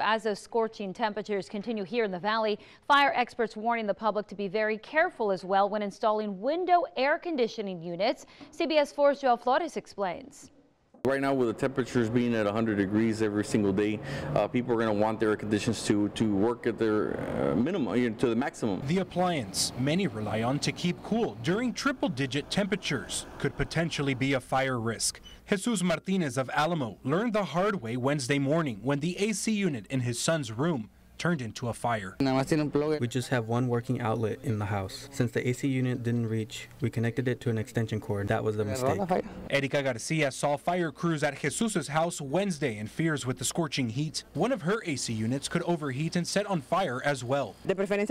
As those scorching temperatures continue here in the valley, fire experts warning the public to be very careful as well when installing window air conditioning units. CBS 4's Joel Flores explains. Right now, with the temperatures being at 100 degrees every single day, uh, people are going to want their air conditions to, to work at their uh, minimum, you know, to the maximum. The appliance many rely on to keep cool during triple digit temperatures could potentially be a fire risk. Jesus Martinez of Alamo learned the hard way Wednesday morning when the AC unit in his son's room turned into a fire. We just have one working outlet in the house. Since the AC unit didn't reach, we connected it to an extension cord. That was the mistake. Erika Garcia saw fire crews at Jesus' house Wednesday and fears with the scorching heat. One of her AC units could overheat and set on fire as well.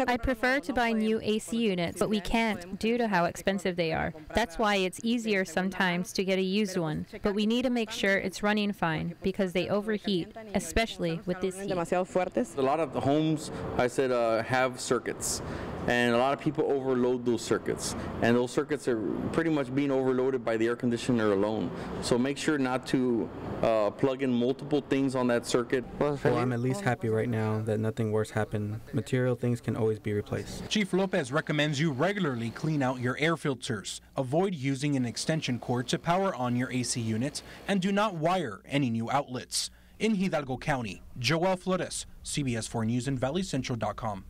I prefer to buy new AC units, but we can't due to how expensive they are. That's why it's easier sometimes to get a used one, but we need to make sure it's running fine because they overheat, especially with this heat. A lot of the homes, I said, uh, have circuits. And a lot of people overload those circuits. And those circuits are pretty much being overloaded by the air conditioner alone. So make sure not to uh, plug in multiple things on that circuit. Well, I'm at least happy right now that nothing worse happened. Material things can always be replaced. Chief Lopez recommends you regularly clean out your air filters. Avoid using an extension cord to power on your AC unit and do not wire any new outlets. In Hidalgo County, Joel Flores, CBS 4 News and ValleyCentral.com.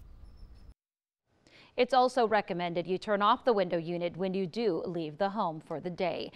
It's also recommended you turn off the window unit when you do leave the home for the day.